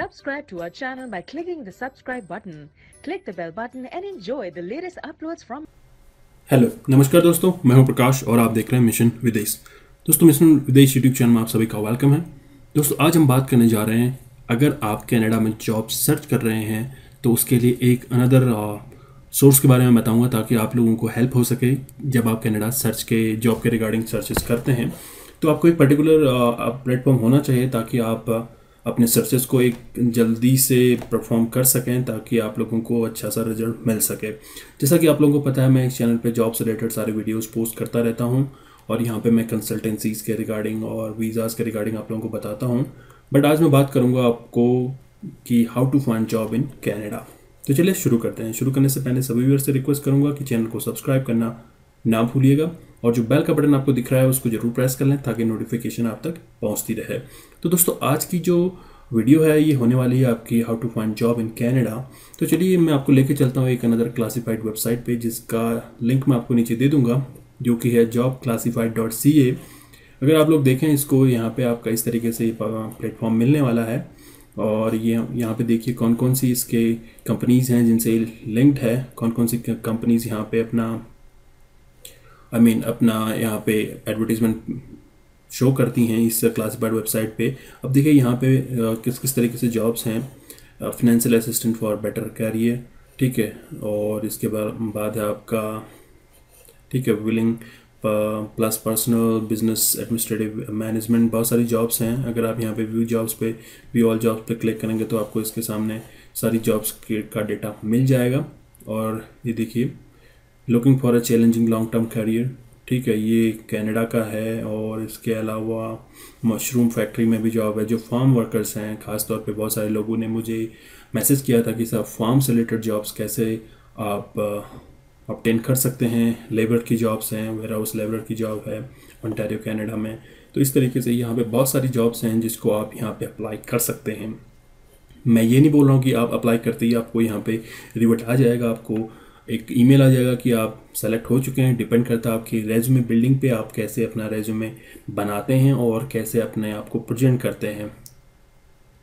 Subscribe to our channel by clicking the subscribe button. Click the bell button and enjoy the latest uploads from hello नमस्कार दोस्तों, मैं हूँ प्रकाश और आप देख रहे हैं मिशन विदेश। दोस्तों, मिशन विदेश यूट्यूब चैनल में आप सभी का वेलकम है। दोस्तों, आज हम बात करने जा रहे हैं, अगर आप कनाडा में जॉब सर्च कर रहे हैं तो उसके लिए एक अनदर सोर्स के बारे में बताऊँगा ताकि आप लोगों को हेल्प हो सके। जब आप कनाडा सर्च के जॉब के रिगार्डिंग सर्चेस करते हैं तो आपको एक पर्टिकुलर प्लेटफॉर्म होना चाहिए ताकि आप अपने सर्चेस को एक जल्दी से परफॉर्म कर सकें ताकि आप लोगों को अच्छा सा रिज़ल्ट मिल सके। जैसा कि आप लोगों को पता है, मैं इस चैनल पे जॉब से रिलेटेड सारे वीडियोस पोस्ट करता रहता हूँ और यहाँ पे मैं कंसल्टेंसीज के रिगार्डिंग और वीज़ाज़ के रिगार्डिंग आप लोगों को बताता हूँ। बट आज मैं बात करूँगा आपको कि how to find job in Canada तो चलिए शुरू करते हैं। शुरू करने से पहले सभी व्यूअर से रिक्वेस्ट करूँगा कि चैनल को सब्सक्राइब करना ना भूलिएगा। और जो बेल का बटन आपको दिख रहा है, उसको ज़रूर प्रेस कर लें ताकि नोटिफिकेशन आप तक पहुँचती रहे। तो दोस्तों, आज की जो वीडियो है, ये होने वाली है आपकी how to find job in Canada तो चलिए, मैं आपको लेके चलता हूँ एक अनदर क्लासीफाइड वेबसाइट पे, जिसका लिंक मैं आपको नीचे दे दूँगा, जो कि है job classified dot C A अगर आप लोग देखें, इसको यहाँ पे आपका इस तरीके से प्लेटफॉर्म मिलने वाला है। और ये, यहाँ पे देखिए कौन कौन सी इसके कंपनीज़ हैं जिनसे लिंक्ड है कौन कौन सी कंपनीज़ यहाँ पे अपना आई I मीन mean, अपना यहाँ पे एडवर्टीज़मेंट शो करती हैं इस क्लासीफाइड वेबसाइट पे। अब देखिए यहाँ पे किस किस तरीके से जॉब्स हैं। Financial assistant for better career ठीक है। और इसके बाद है आपका ठीक है willing plus personal business administrative management बहुत सारी जॉब्स हैं। अगर आप यहाँ पे व्यू जॉब्स पे व्यू ऑल जॉब्स पे क्लिक करेंगे तो आपको इसके सामने सारी जॉब्स के डेटा मिल जाएगा। और ये देखिए looking for a challenging long term career ठीक है, ये कनाडा का है और इसके अलावा मशरूम फैक्ट्री में भी जॉब है, जो फार्म वर्कर्स हैं ख़ास तौर पे बहुत सारे लोगों ने मुझे मैसेज किया था कि सर फार्म से रिलेटेड जॉब्स कैसे आप ऑप्टेन कर सकते हैं? लेबर की जॉब्स हैं वेयर हाउस लेबर की जॉब है ऑनटारियो कैनेडा में। तो इस तरीके से यहाँ पे बहुत सारी जॉब्स हैं जिसको आप यहाँ पे अप्लाई कर सकते हैं। मैं ये नहीं बोल रहा हूँ कि आप अप्लाई करते ही आपको यहाँ पे रिवर्ट आ जाएगा आपको एक ईमेल आ जाएगा कि आप सेलेक्ट हो चुके हैं डिपेंड करता है आपकी रेज्यूमे बिल्डिंग पे आप कैसे अपना रेज्यूमे बनाते हैं और कैसे अपने आप को प्रेजेंट करते हैं।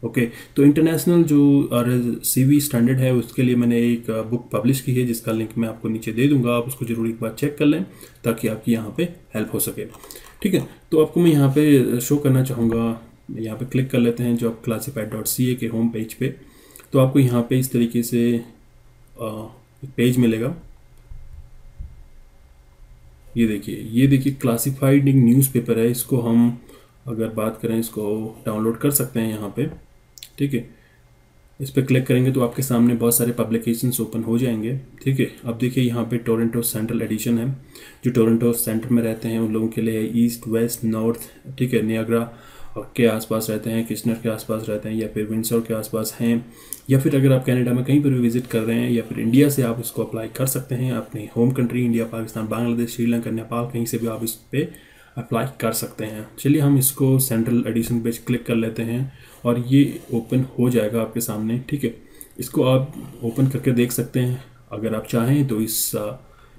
ओके okay, तो इंटरनेशनल जो सी वी स्टैंडर्ड है उसके लिए मैंने एक बुक पब्लिश की है जिसका लिंक मैं आपको नीचे दे दूँगा। आप उसको ज़रूर एक बार चेक कर लें ताकि आपकी यहाँ पे हेल्प हो सके। ठीक है तो आपको मैं यहाँ पे शो करना चाहूँगा। यहाँ पे क्लिक कर लेते हैं जो आप क्लासीफाइड डॉट सी ए के होम पेज पे। तो आपको यहाँ पे इस तरीके से एक पेज मिलेगा। ये देखिए ये देखिए क्लासिफाइड एक न्यूज़पेपर है। इसको हम अगर बात करें, इसको डाउनलोड कर सकते हैं यहाँ पे। ठीक है? इस पर क्लिक करेंगे तो आपके सामने बहुत सारे पब्लिकेशन ओपन हो जाएँगे। ठीक है? अब देखिए यहाँ पे टोरंटो सेंट्रल एडिशन है। जो टोरंटो सेंटर में रहते हैं, उन लोगों के लिए ईस्ट वेस्ट नॉर्थ ठीक है? नियाग्रा के आसपास रहते हैं किशनर के आसपास रहते हैं या फिर विंसर के आसपास हैं, या फिर अगर आप कनाडा में कहीं पर भी विज़िट कर रहे हैं या फिर इंडिया से आप इसको अप्लाई कर सकते हैं, अपने home country India Pakistan Bangladesh Sri Lanka Nepal कहीं से भी आप इस पर अप्लाई कर सकते हैं। चलिए हम इसको सेंट्रल एडिशन पेज क्लिक कर लेते हैं और ये ओपन हो जाएगा आपके सामने, ठीक है? इसको आप ओपन करके देख सकते हैं। अगर आप चाहें तो इस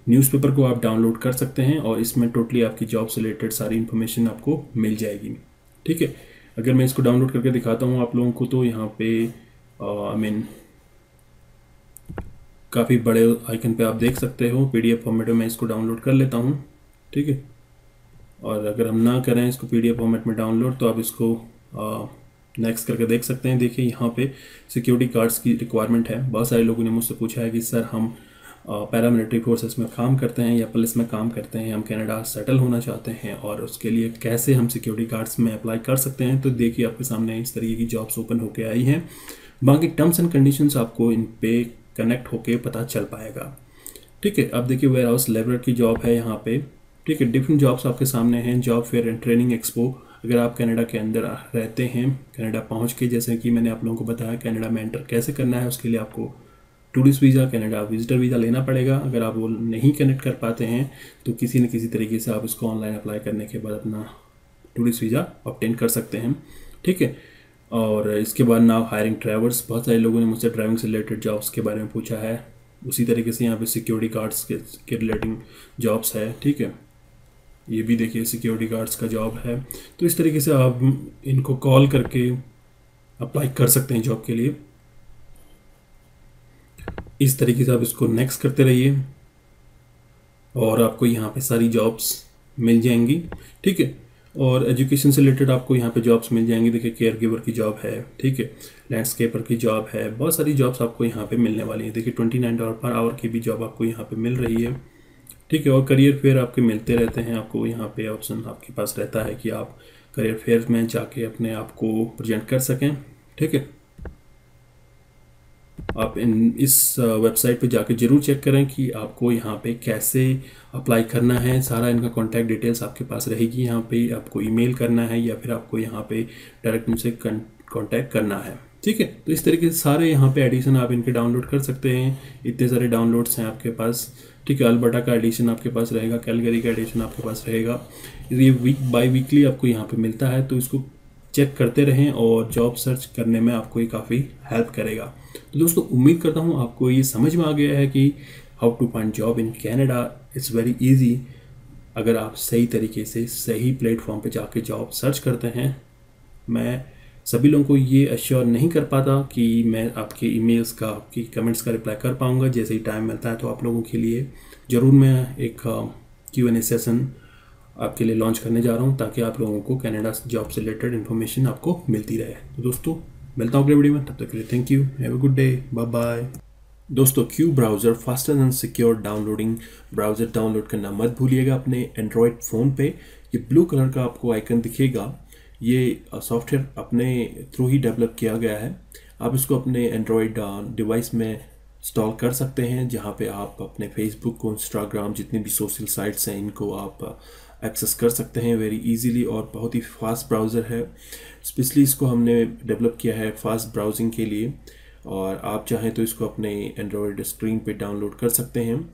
न्यूज़पेपर को आप डाउनलोड कर सकते हैं और इसमें टोटली आपकी जॉब से रिलेटेड सारी इन्फॉर्मेशन आपको मिल जाएगी। ठीक है? अगर मैं इसको डाउनलोड करके दिखाता हूँ आप लोगों को तो यहाँ पे आई मीन काफ़ी बड़े आइकन पे आप देख सकते हो। पीडीएफ फॉर्मेट में मैं इसको डाउनलोड कर लेता हूँ, ठीक है? और अगर हम ना करें इसको पीडीएफ फॉर्मेट में डाउनलोड तो आप इसको नेक्स्ट करके देख सकते हैं। देखिए, यहाँ पे सिक्योरिटी कार्ड्स की रिक्वायरमेंट है। बहुत सारे लोगों ने मुझसे पूछा है कि, सर, हम पैरामिलिट्री फोर्सेस में काम करते हैं या पुलिस में काम करते हैं, हम कनाडा सेटल होना चाहते हैं और उसके लिए कैसे हम सिक्योरिटी गार्ड्स में अप्लाई कर सकते हैं तो देखिए आपके सामने इस तरीके की जॉब्स ओपन होकर आई हैं। बाकी टर्म्स एंड कंडीशंस आपको इन पे कनेक्ट होके पता चल पाएगा। ठीक है, अब देखिए वेयर हाउस लेबर की जॉब है यहाँ पे। ठीक है डिफरेंट जॉब्स आपके सामने हैं job fair and training expo अगर आप कनाडा के अंदर रहते हैं, कनाडा पहुँच के, जैसे कि मैंने आप लोगों को बताया, कनाडा में एंटर कैसे करना है, उसके लिए आपको tourist visa, Canada visitor visa लेना पड़ेगा। अगर आप वो नहीं कनेक्ट कर पाते हैं तो किसी न किसी तरीके से आप इसको ऑनलाइन अप्लाई करने के बाद अपना टूरिस्ट वीज़ा ऑप्टेन कर सकते हैं। ठीक है? और इसके बाद नाव हायरिंग ड्राइवर्स बहुत सारे लोगों ने मुझसे ड्राइविंग से रिलेटेड जॉब्स के बारे में पूछा है। उसी तरीके से यहाँ पे सिक्योरिटी गार्ड्स के के रिलेटिंग जॉब्स है। ठीक है? ये भी देखिए सिक्योरिटी गार्ड्स का जॉब है। तो इस तरीके से आप इनको कॉल करके अप्लाई कर सकते हैं जॉब के लिए। इस तरीके से आप इसको नेक्स्ट करते रहिए और आपको यहाँ पे सारी जॉब्स मिल जाएँगी, ठीक है? और एजुकेशन से रिलेटेड आपको यहाँ पे जॉब्स मिल जाएँगी। देखिए केयर गिवर की जॉब है, ठीक है? लैंडस्केपर की जॉब है, बहुत सारी जॉब्स आपको यहाँ पे मिलने वाली हैं। देखिए twenty nine dollar per hour की भी जॉब आपको यहाँ पे मिल रही है, ठीक है? और करियर फेयर आपके मिलते रहते हैं। आपको यहाँ पे ऑप्शन आपके पास रहता है कि आप करियर फेयर में जाके अपने आप को प्रेजेंट कर सकें, ठीक है? आप इन, इस वेबसाइट पे जाके ज़रूर चेक करें कि आपको यहाँ पे कैसे अप्लाई करना है। सारा इनका कॉन्टैक्ट डिटेल्स आपके पास रहेगी। यहाँ पे आपको ईमेल करना है या फिर आपको यहाँ पे डायरेक्ट उनसे कॉन्टैक्ट करना है। ठीक है? तो इस तरीके से सारे यहाँ पे एडिशन आप इनके डाउनलोड कर सकते हैं। इतने सारे डाउनलोड्स हैं आपके पास। ठीक है? अल्बर्टा का एडिशन आपके पास रहेगा। कैलगरी का एडिशन आपके पास रहेगा। ये वीक बाई वीकली आपको यहाँ पे मिलता है। तो इसको चेक करते रहें और जॉब सर्च करने में आपको ये काफ़ी हेल्प करेगा। तो दोस्तों, उम्मीद करता हूँ आपको ये समझ में आ गया है कि how to find job in Canada it's very easy अगर आप सही तरीके से सही प्लेटफॉर्म पे जाके जॉब सर्च करते हैं, मैं सभी लोगों को ये अश्योर नहीं कर पाता कि मैं आपके ईमेल्स का, आपकी कमेंट्स का रिप्लाई कर पाऊँगा। जैसे ही टाइम मिलता है तो आप लोगों के लिए ज़रूर मैं एक क्यू एन ए सेशन आपके लिए लॉन्च करने जा रहा हूँ ताकि आप लोगों को कनाडा जॉब से रिलेटेड इन्फॉर्मेशन आपको मिलती रहे। तो दोस्तों, मिलता हूँ अगले वीडियो में। तब तक के लिए thank you have a good day bye bye दोस्तों Q browser faster and secure downloading browser download करना मत भूलिएगा अपने एंड्रॉयड फ़ोन पे। ये ब्लू कलर का आपको आइकन दिखेगा। ये सॉफ्टवेयर अपने थ्रू ही डेवलप किया गया है। आप इसको अपने एंड्रॉयड डिवाइस में इंस्टॉल कर सकते हैं, जहाँ पे आप अपने फेसबुक को इंस्टाग्राम जितनी भी सोशल साइट्स हैं, इनको आप एक्सेस कर सकते हैं वेरी इजीली और बहुत ही फास्ट ब्राउज़र है। स्पेशली इसको हमने डेवलप किया है फास्ट ब्राउजिंग के लिए और आप चाहें तो इसको अपने एंड्रॉयड स्क्रीन पे डाउनलोड कर सकते हैं।